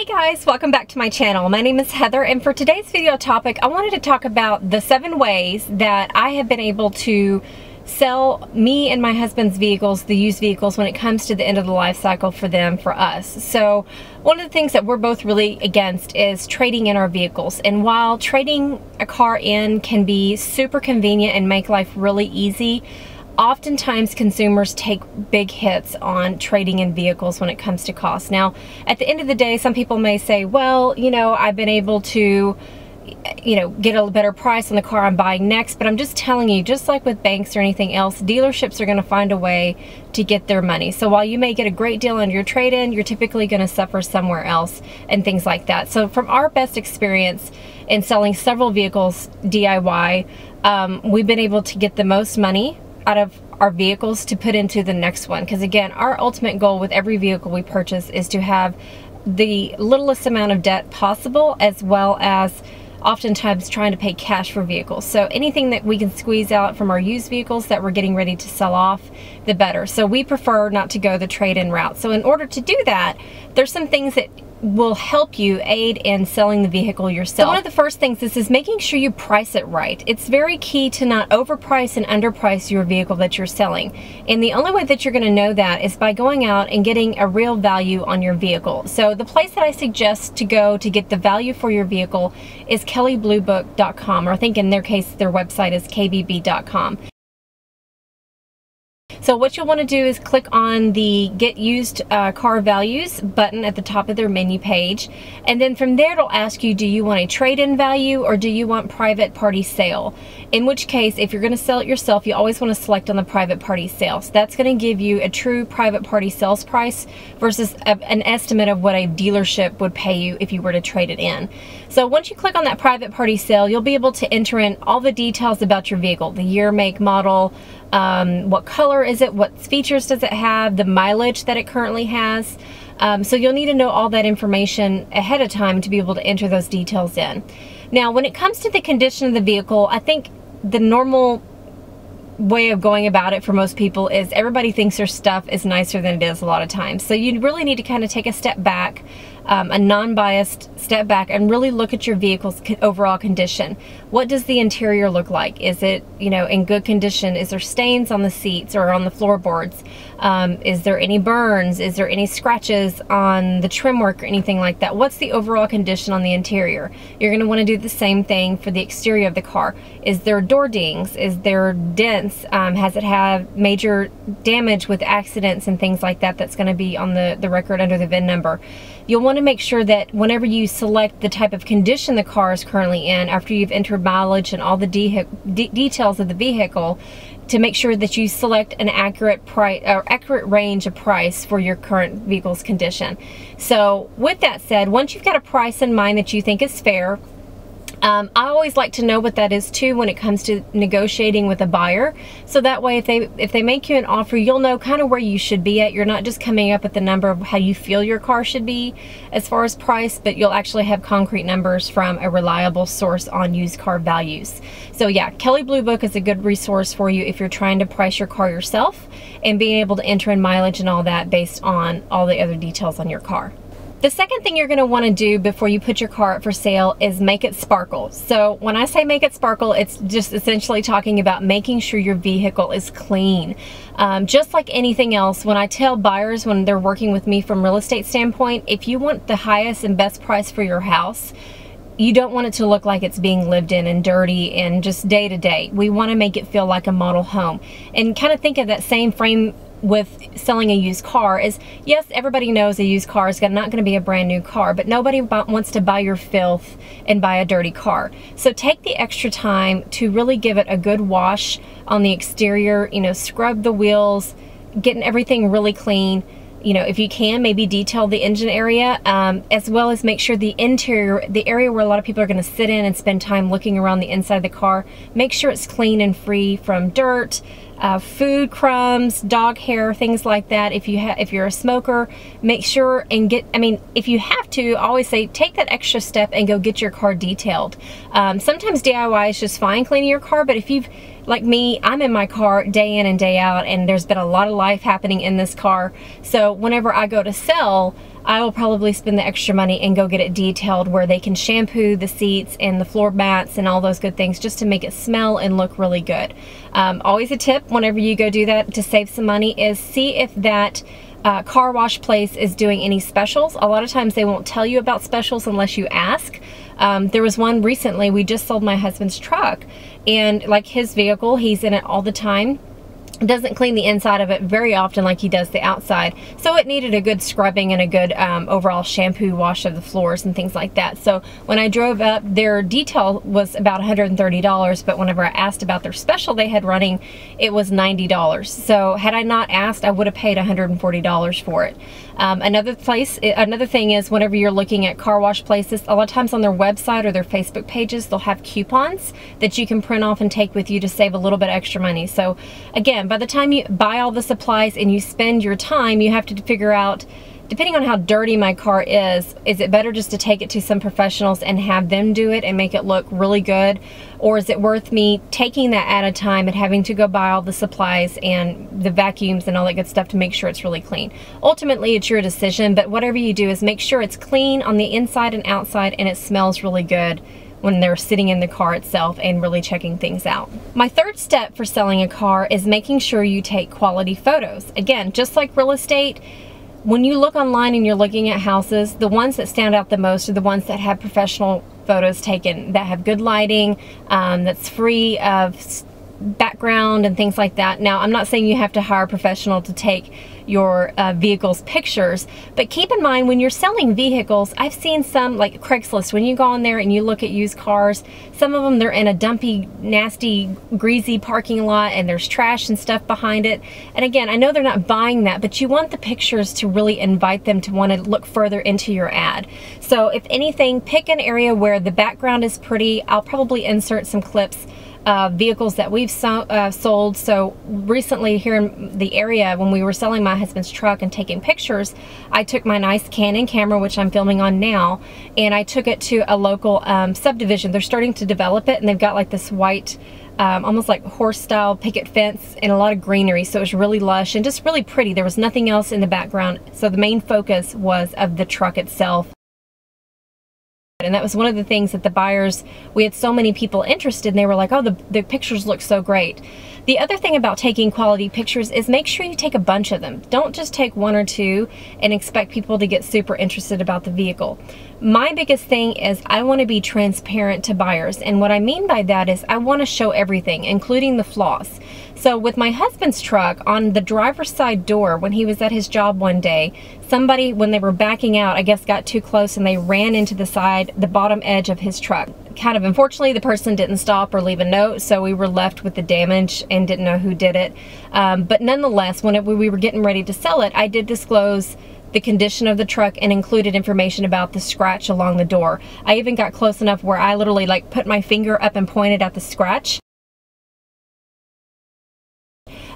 Hey guys, welcome back to my channel. My name is Heather and for today's video topic, I wanted to talk about the seven ways that I have been able to sell me and my husband's vehicles, the used vehicles, when it comes to the end of the life cycle for them, for us. So one of the things that we're both really against is trading in our vehicles. And while trading a car in can be super convenient and make life really easy, oftentimes consumers take big hits on trading in vehicles when it comes to cost. Now, at the end of the day, some people may say, well, you know, I've been able to you know, get a better price on the car I'm buying next, but I'm just telling you, just like with banks or anything else, dealerships are going to find a way to get their money. So while you may get a great deal on your trade-in, you're typically going to suffer somewhere else and things like that. So from our best experience in selling several vehicles DIY, um, we've been able to get the most money out of our vehicles to put into the next one. Because again, our ultimate goal with every vehicle we purchase is to have the littlest amount of debt possible as well as oftentimes trying to pay cash for vehicles. So anything that we can squeeze out from our used vehicles that we're getting ready to sell off, the better. So we prefer not to go the trade-in route. So in order to do that, there's some things that will help you aid in selling the vehicle yourself. So one of the first things is, is making sure you price it right. It's very key to not overprice and underprice your vehicle that you're selling. And the only way that you're gonna know that is by going out and getting a real value on your vehicle. So the place that I suggest to go to get the value for your vehicle is kelleybluebook.com, or I think in their case, their website is kbb.com. So what you'll want to do is click on the Get Used uh, Car Values button at the top of their menu page. And then from there it'll ask you, do you want a trade-in value or do you want private party sale? In which case, if you're going to sell it yourself, you always want to select on the private party sales. So that's going to give you a true private party sales price versus a, an estimate of what a dealership would pay you if you were to trade it in. So once you click on that private party sale, you'll be able to enter in all the details about your vehicle, the year, make, model, um, what color is it, what features does it have, the mileage that it currently has. Um, so you'll need to know all that information ahead of time to be able to enter those details in. Now, when it comes to the condition of the vehicle, I think the normal way of going about it for most people is everybody thinks their stuff is nicer than it is a lot of times. So you really need to kind of take a step back, um, a non-biased step back and really look at your vehicle's overall condition. What does the interior look like? Is it, you know, in good condition? Is there stains on the seats or on the floorboards? Um, is there any burns? Is there any scratches on the trim work or anything like that? What's the overall condition on the interior? You're going to want to do the same thing for the exterior of the car. Is there door dings? Is there dents? Um, has it had major damage with accidents and things like that that's going to be on the, the record under the VIN number? You'll want to make sure that whenever you select the type of condition the car is currently in, after you've entered mileage and all the de de details of the vehicle, to make sure that you select an accurate price or uh, accurate range of price for your current vehicle's condition. So with that said, once you've got a price in mind that you think is fair, um, I always like to know what that is too when it comes to negotiating with a buyer. So that way if they if they make you an offer, you'll know kind of where you should be at. You're not just coming up with the number of how you feel your car should be as far as price, but you'll actually have concrete numbers from a reliable source on used car values. So yeah, Kelley Blue Book is a good resource for you if you're trying to price your car yourself and being able to enter in mileage and all that based on all the other details on your car. The second thing you're going to want to do before you put your car up for sale is make it sparkle. So when I say make it sparkle, it's just essentially talking about making sure your vehicle is clean. Um, just like anything else, when I tell buyers when they're working with me from real estate standpoint, if you want the highest and best price for your house, you don't want it to look like it's being lived in and dirty and just day to day. We want to make it feel like a model home. And kind of think of that same frame with selling a used car is yes everybody knows a used car is not going to be a brand new car but nobody wants to buy your filth and buy a dirty car. So take the extra time to really give it a good wash on the exterior you know scrub the wheels getting everything really clean. You know, if you can, maybe detail the engine area, um, as well as make sure the interior, the area where a lot of people are going to sit in and spend time looking around the inside of the car, make sure it's clean and free from dirt, uh, food crumbs, dog hair, things like that. If you have, if you're a smoker, make sure and get. I mean, if you have to, always say take that extra step and go get your car detailed. Um, sometimes DIY is just fine cleaning your car, but if you've like me, I'm in my car day in and day out, and there's been a lot of life happening in this car. So whenever I go to sell, I will probably spend the extra money and go get it detailed where they can shampoo the seats and the floor mats and all those good things just to make it smell and look really good. Um, always a tip whenever you go do that to save some money is see if that uh, car wash place is doing any specials. A lot of times they won't tell you about specials unless you ask. Um, there was one recently, we just sold my husband's truck and like his vehicle, he's in it all the time doesn't clean the inside of it very often like he does the outside. So it needed a good scrubbing and a good um, overall shampoo wash of the floors and things like that. So when I drove up their detail was about $130 but whenever I asked about their special they had running it was $90 so had I not asked I would have paid $140 for it um, another place, another thing is whenever you're looking at car wash places, a lot of times on their website or their Facebook pages, they'll have coupons that you can print off and take with you to save a little bit extra money. So again, by the time you buy all the supplies and you spend your time, you have to figure out depending on how dirty my car is, is it better just to take it to some professionals and have them do it and make it look really good? Or is it worth me taking that at a time and having to go buy all the supplies and the vacuums and all that good stuff to make sure it's really clean? Ultimately, it's your decision, but whatever you do is make sure it's clean on the inside and outside and it smells really good when they're sitting in the car itself and really checking things out. My third step for selling a car is making sure you take quality photos. Again, just like real estate, when you look online and you're looking at houses, the ones that stand out the most are the ones that have professional photos taken, that have good lighting, um, that's free of background and things like that. Now, I'm not saying you have to hire a professional to take your uh, vehicle's pictures, but keep in mind when you're selling vehicles, I've seen some like Craigslist, when you go on there and you look at used cars, some of them they're in a dumpy, nasty, greasy parking lot and there's trash and stuff behind it. And again, I know they're not buying that, but you want the pictures to really invite them to want to look further into your ad. So if anything, pick an area where the background is pretty. I'll probably insert some clips uh, vehicles that we've so, uh, sold. So recently here in the area, when we were selling my husband's truck and taking pictures, I took my nice Canon camera, which I'm filming on now, and I took it to a local um, subdivision. They're starting to develop it, and they've got like this white um, almost like horse style picket fence and a lot of greenery so it was really lush and just really pretty there was nothing else in the background so the main focus was of the truck itself and that was one of the things that the buyers, we had so many people interested and they were like, oh, the, the pictures look so great. The other thing about taking quality pictures is make sure you take a bunch of them. Don't just take one or two and expect people to get super interested about the vehicle. My biggest thing is I want to be transparent to buyers. And what I mean by that is I want to show everything, including the flaws. So with my husband's truck, on the driver's side door, when he was at his job one day, somebody, when they were backing out, I guess got too close and they ran into the side, the bottom edge of his truck. Kind of unfortunately, the person didn't stop or leave a note, so we were left with the damage and didn't know who did it. Um, but nonetheless, when, it, when we were getting ready to sell it, I did disclose the condition of the truck and included information about the scratch along the door. I even got close enough where I literally like put my finger up and pointed at the scratch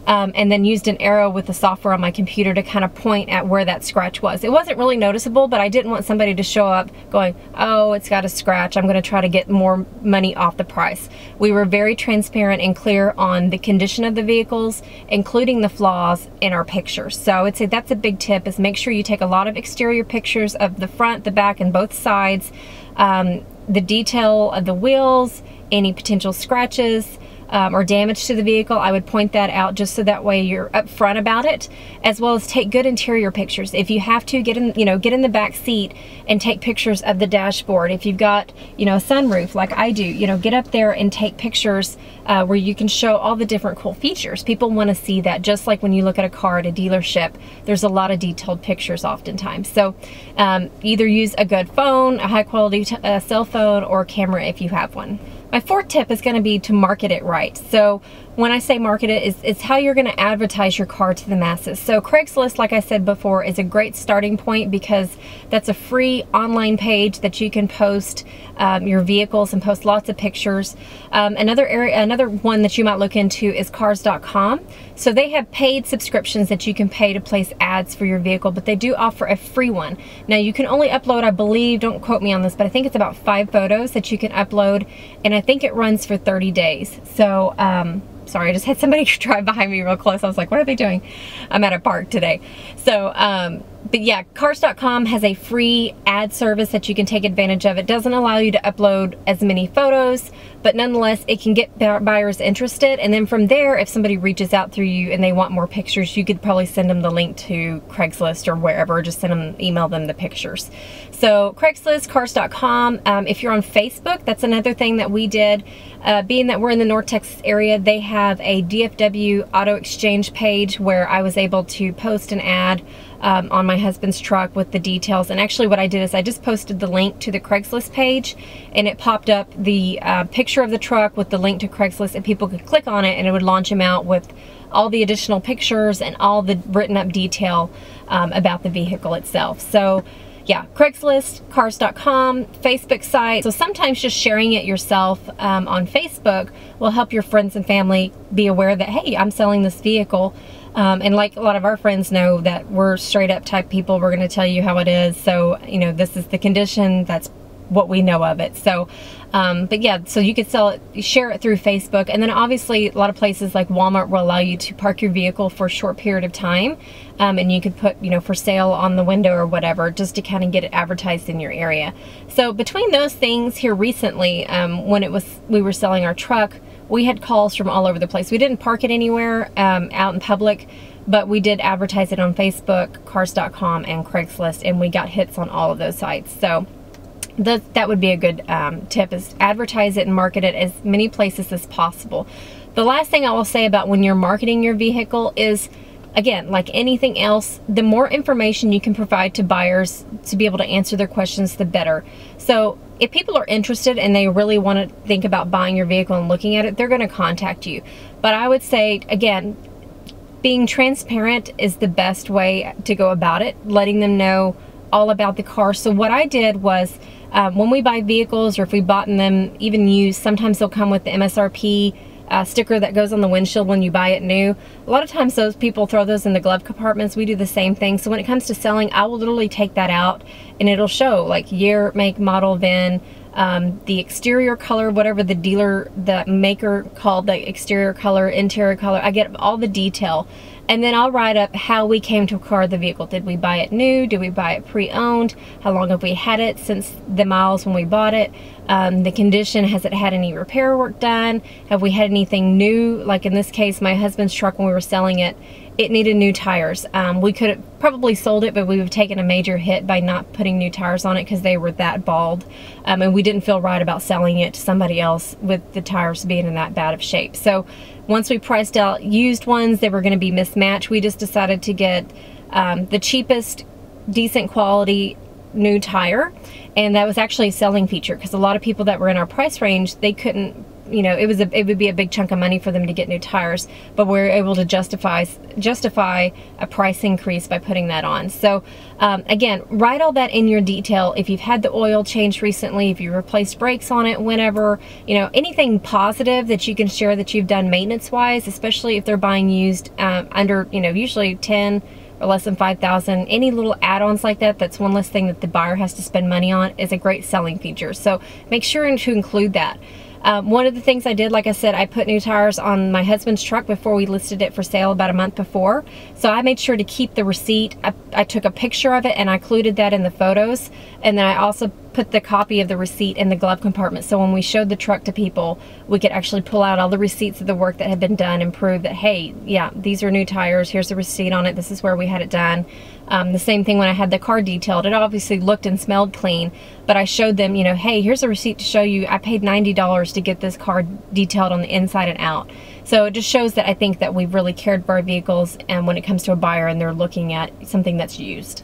um, and then used an arrow with the software on my computer to kind of point at where that scratch was. It wasn't really noticeable, but I didn't want somebody to show up going, oh, it's got a scratch. I'm going to try to get more money off the price. We were very transparent and clear on the condition of the vehicles, including the flaws in our pictures. So I would say that's a big tip is make sure you take a lot of exterior pictures of the front, the back, and both sides. Um, the detail of the wheels, any potential scratches, um, or damage to the vehicle, I would point that out just so that way you're upfront about it, as well as take good interior pictures. If you have to, get in, you know, get in the back seat and take pictures of the dashboard. If you've got, you know, a sunroof like I do, you know, get up there and take pictures uh, where you can show all the different cool features. People want to see that, just like when you look at a car at a dealership, there's a lot of detailed pictures oftentimes. So um, either use a good phone, a high quality uh, cell phone, or camera if you have one. My fourth tip is going to be to market it right. So when I say market it, it's, it's how you're going to advertise your car to the masses. So Craigslist, like I said before, is a great starting point because that's a free online page that you can post um, your vehicles and post lots of pictures. Um, another area, another one that you might look into is cars.com. So they have paid subscriptions that you can pay to place ads for your vehicle, but they do offer a free one. Now you can only upload, I believe, don't quote me on this, but I think it's about five photos that you can upload, and I think it runs for 30 days. So um, sorry, I just had somebody drive behind me real close. I was like, what are they doing? I'm at a park today. So um, but yeah, cars.com has a free ad service that you can take advantage of. It doesn't allow you to upload as many photos, but nonetheless, it can get buyers interested. And then from there, if somebody reaches out through you and they want more pictures, you could probably send them the link to Craigslist or wherever, just send them, email them the pictures. So Craigslist, cars.com. Um, if you're on Facebook, that's another thing that we did. Uh, being that we're in the North Texas area, they have a DFW auto exchange page where I was able to post an ad um, on my husband's truck with the details. And actually what I did is I just posted the link to the Craigslist page and it popped up the uh, picture of the truck with the link to Craigslist and people could click on it and it would launch them out with all the additional pictures and all the written up detail um, about the vehicle itself. So yeah, Craigslist, cars.com, Facebook site. So sometimes just sharing it yourself um, on Facebook will help your friends and family be aware that, hey, I'm selling this vehicle. Um, and like a lot of our friends know that we're straight up type people, we're going to tell you how it is. So, you know, this is the condition, that's what we know of it. So, um, but yeah, so you could sell it, share it through Facebook. And then obviously a lot of places like Walmart will allow you to park your vehicle for a short period of time. Um, and you could put, you know, for sale on the window or whatever, just to kind of get it advertised in your area. So between those things here recently, um, when it was, we were selling our truck, we had calls from all over the place. We didn't park it anywhere um, out in public, but we did advertise it on Facebook, cars.com, and Craigslist, and we got hits on all of those sites. So that, that would be a good um, tip is advertise it and market it as many places as possible. The last thing I will say about when you're marketing your vehicle is, again, like anything else, the more information you can provide to buyers to be able to answer their questions, the better. So if people are interested and they really want to think about buying your vehicle and looking at it, they're going to contact you. But I would say, again, being transparent is the best way to go about it, letting them know all about the car. So what I did was um, when we buy vehicles or if we bought them even used, sometimes they'll come with the MSRP uh, sticker that goes on the windshield when you buy it new. A lot of times those people throw those in the glove compartments. We do the same thing. So when it comes to selling, I will literally take that out and it'll show like year, make, model, VIN, um, the exterior color, whatever the dealer, the maker called the exterior color, interior color. I get all the detail. And then I'll write up how we came to acquire the vehicle. Did we buy it new? Did we buy it pre-owned? How long have we had it since the miles when we bought it? Um, the condition, has it had any repair work done? Have we had anything new? Like in this case, my husband's truck when we were selling it, it needed new tires. Um, we could have probably sold it, but we would have taken a major hit by not putting new tires on it because they were that bald. Um, and we didn't feel right about selling it to somebody else with the tires being in that bad of shape. So once we priced out used ones, they were going to be mismatched. We just decided to get um, the cheapest, decent quality new tire. And that was actually a selling feature because a lot of people that were in our price range, they couldn't you know, it was a, it would be a big chunk of money for them to get new tires, but we are able to justify justify a price increase by putting that on. So um, again, write all that in your detail. If you've had the oil changed recently, if you replaced brakes on it, whenever, you know, anything positive that you can share that you've done maintenance wise, especially if they're buying used um, under, you know, usually 10 or less than 5,000. Any little add-ons like that, that's one less thing that the buyer has to spend money on, is a great selling feature. So make sure to include that. Um, one of the things I did, like I said, I put new tires on my husband's truck before we listed it for sale about a month before. So I made sure to keep the receipt. I, I took a picture of it and I included that in the photos. And then I also put the copy of the receipt in the glove compartment. So when we showed the truck to people, we could actually pull out all the receipts of the work that had been done and prove that, hey, yeah, these are new tires. Here's the receipt on it. This is where we had it done. Um, the same thing when I had the car detailed. It obviously looked and smelled clean, but I showed them, you know, hey, here's a receipt to show you I paid $90 to get this car detailed on the inside and out. So it just shows that I think that we've really cared for our vehicles and when it comes to a buyer and they're looking at something that's used.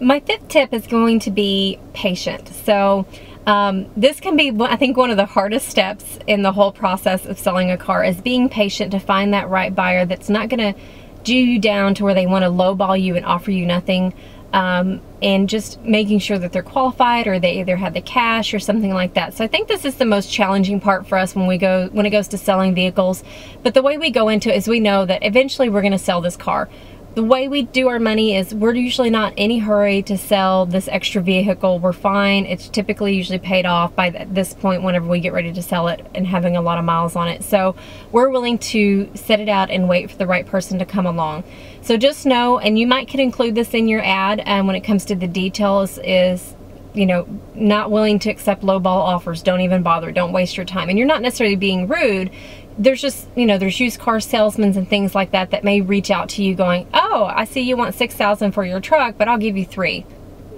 My fifth tip is going to be patient. So um, this can be, I think, one of the hardest steps in the whole process of selling a car is being patient to find that right buyer that's not going to do you down to where they want to lowball you and offer you nothing. Um, and just making sure that they're qualified or they either have the cash or something like that. So I think this is the most challenging part for us when we go when it goes to selling vehicles. But the way we go into it is we know that eventually we're going to sell this car the way we do our money is we're usually not any hurry to sell this extra vehicle. We're fine. It's typically usually paid off by this point whenever we get ready to sell it and having a lot of miles on it. So we're willing to set it out and wait for the right person to come along. So just know, and you might could include this in your ad um, when it comes to the details is you know, not willing to accept low ball offers. Don't even bother. Don't waste your time. And you're not necessarily being rude. There's just, you know, there's used car salesmen and things like that that may reach out to you going, oh, I see you want 6000 for your truck, but I'll give you three.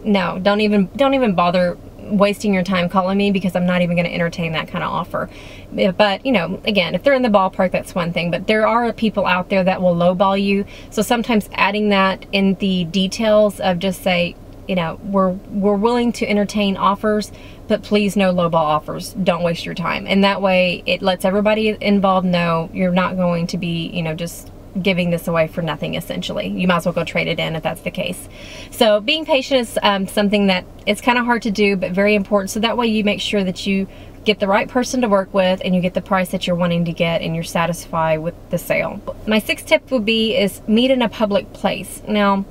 No, don't even, don't even bother wasting your time calling me because I'm not even going to entertain that kind of offer. But, you know, again, if they're in the ballpark, that's one thing. But there are people out there that will lowball you. So sometimes adding that in the details of just say, you know, we're we're willing to entertain offers, but please no lowball offers. Don't waste your time. And that way it lets everybody involved know you're not going to be, you know, just giving this away for nothing essentially. You might as well go trade it in if that's the case. So being patient is um, something that it's kind of hard to do, but very important. So that way you make sure that you get the right person to work with and you get the price that you're wanting to get and you're satisfied with the sale. My sixth tip would be is meet in a public place. Now,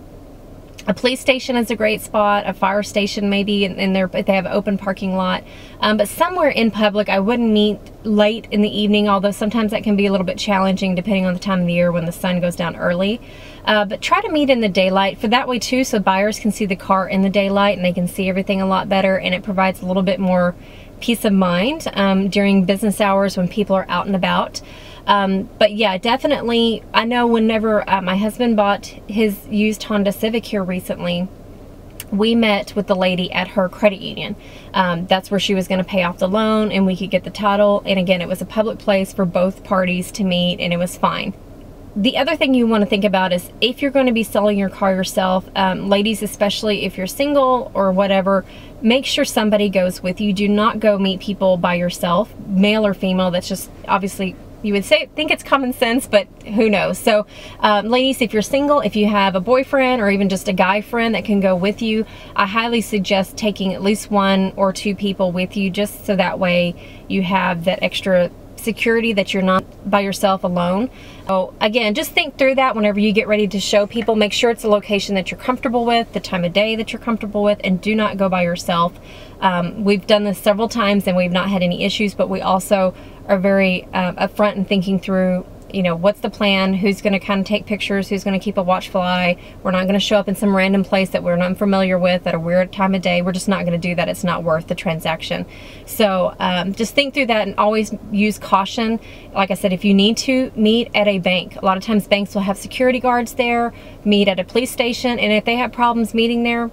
a police station is a great spot, a fire station maybe, and, if they have open parking lot. Um, but somewhere in public, I wouldn't meet late in the evening, although sometimes that can be a little bit challenging depending on the time of the year when the sun goes down early. Uh, but try to meet in the daylight for that way too, so buyers can see the car in the daylight and they can see everything a lot better and it provides a little bit more peace of mind um, during business hours when people are out and about. Um, but yeah, definitely, I know whenever uh, my husband bought his used Honda Civic here recently, we met with the lady at her credit union. Um, that's where she was going to pay off the loan and we could get the title. And again, it was a public place for both parties to meet and it was fine. The other thing you want to think about is if you're going to be selling your car yourself, um, ladies, especially if you're single or whatever, make sure somebody goes with you. Do not go meet people by yourself, male or female. That's just obviously you would say think it's common sense, but who knows? So, um, ladies, if you're single, if you have a boyfriend or even just a guy friend that can go with you, I highly suggest taking at least one or two people with you, just so that way you have that extra security that you're not by yourself alone. So again, just think through that whenever you get ready to show people. Make sure it's a location that you're comfortable with, the time of day that you're comfortable with, and do not go by yourself. Um, we've done this several times and we've not had any issues, but we also are very um, upfront and thinking through you know, what's the plan? Who's going to kind of take pictures? Who's going to keep a watchful eye? We're not going to show up in some random place that we're not familiar with at a weird time of day. We're just not going to do that. It's not worth the transaction. So um, just think through that and always use caution. Like I said, if you need to, meet at a bank. A lot of times banks will have security guards there, meet at a police station, and if they have problems meeting there,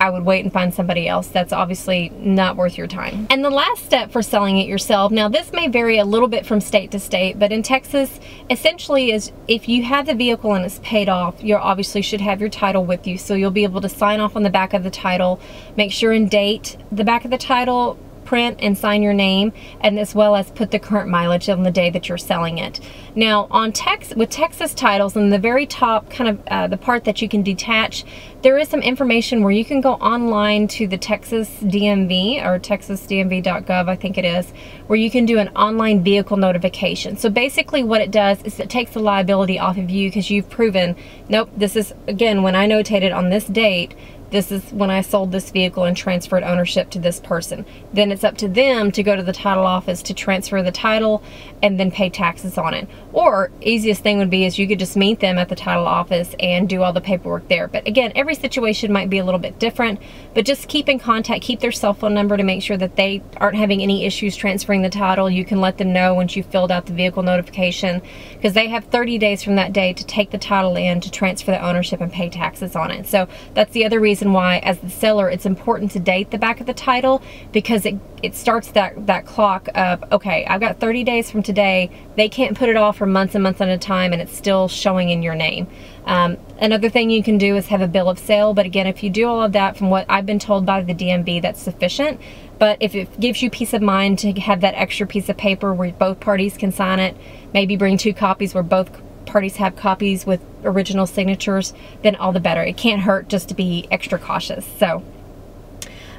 I would wait and find somebody else. That's obviously not worth your time. And the last step for selling it yourself, now this may vary a little bit from state to state, but in Texas, essentially is if you have the vehicle and it's paid off, you obviously should have your title with you. So you'll be able to sign off on the back of the title, make sure and date the back of the title, print and sign your name and as well as put the current mileage on the day that you're selling it. Now on Tex with Texas titles in the very top kind of uh, the part that you can detach there is some information where you can go online to the Texas DMV or texasdmv.gov I think it is where you can do an online vehicle notification. So basically what it does is it takes the liability off of you because you've proven nope this is again when I notated on this date this is when I sold this vehicle and transferred ownership to this person. Then it's up to them to go to the title office to transfer the title and then pay taxes on it. Or easiest thing would be is you could just meet them at the title office and do all the paperwork there. But again, every situation might be a little bit different, but just keep in contact, keep their cell phone number to make sure that they aren't having any issues transferring the title. You can let them know once you filled out the vehicle notification because they have 30 days from that day to take the title in to transfer the ownership and pay taxes on it. So that's the other reason why as the seller it's important to date the back of the title because it, it starts that, that clock of, okay, I've got 30 days from today. They can't put it off for months and months at a time and it's still showing in your name. Um, another thing you can do is have a bill of sale, but again, if you do all of that from what I've been told by the DMV, that's sufficient. But if it gives you peace of mind to have that extra piece of paper where both parties can sign it, maybe bring two copies where both parties have copies with original signatures, then all the better. It can't hurt just to be extra cautious. So,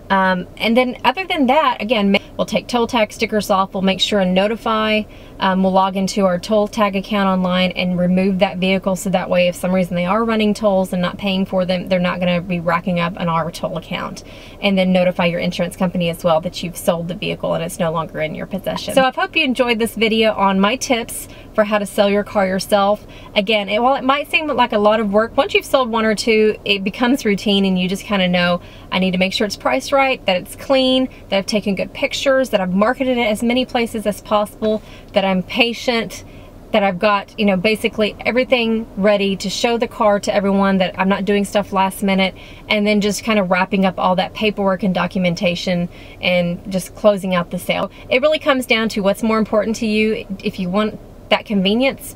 um, and then other than that, again, We'll take toll tag stickers off. We'll make sure and notify. Um, we'll log into our toll tag account online and remove that vehicle so that way if some reason they are running tolls and not paying for them, they're not going to be racking up on our toll account. And then notify your insurance company as well that you've sold the vehicle and it's no longer in your possession. So I hope you enjoyed this video on my tips for how to sell your car yourself. Again, it, while it might seem like a lot of work, once you've sold one or two, it becomes routine and you just kind of know, I need to make sure it's priced right, that it's clean, that I've taken good pictures, that I've marketed it as many places as possible, that I'm patient, that I've got, you know, basically everything ready to show the car to everyone, that I'm not doing stuff last minute, and then just kind of wrapping up all that paperwork and documentation and just closing out the sale. It really comes down to what's more important to you. If you want that convenience,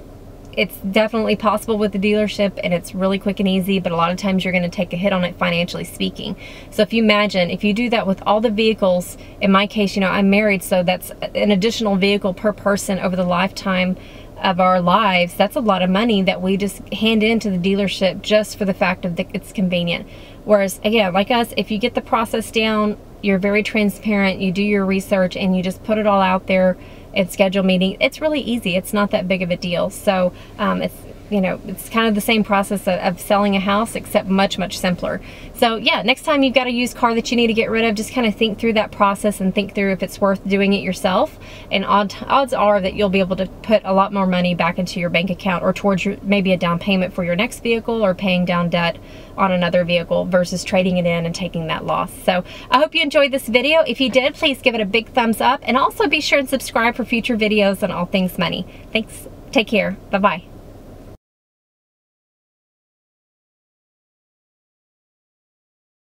it's definitely possible with the dealership and it's really quick and easy, but a lot of times you're going to take a hit on it financially speaking. So if you imagine, if you do that with all the vehicles, in my case, you know, I'm married, so that's an additional vehicle per person over the lifetime of our lives, that's a lot of money that we just hand into the dealership just for the fact of that it's convenient. Whereas, again, like us, if you get the process down, you're very transparent, you do your research, and you just put it all out there and schedule meeting. It's really easy. It's not that big of a deal. So um, it's you know, it's kind of the same process of, of, selling a house, except much, much simpler. So yeah, next time you've got a used car that you need to get rid of, just kind of think through that process and think through if it's worth doing it yourself. And odd, odds are that you'll be able to put a lot more money back into your bank account or towards your, maybe a down payment for your next vehicle or paying down debt on another vehicle versus trading it in and taking that loss. So I hope you enjoyed this video. If you did, please give it a big thumbs up and also be sure and subscribe for future videos on all things money. Thanks. Take care. Bye-bye.